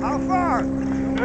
How far?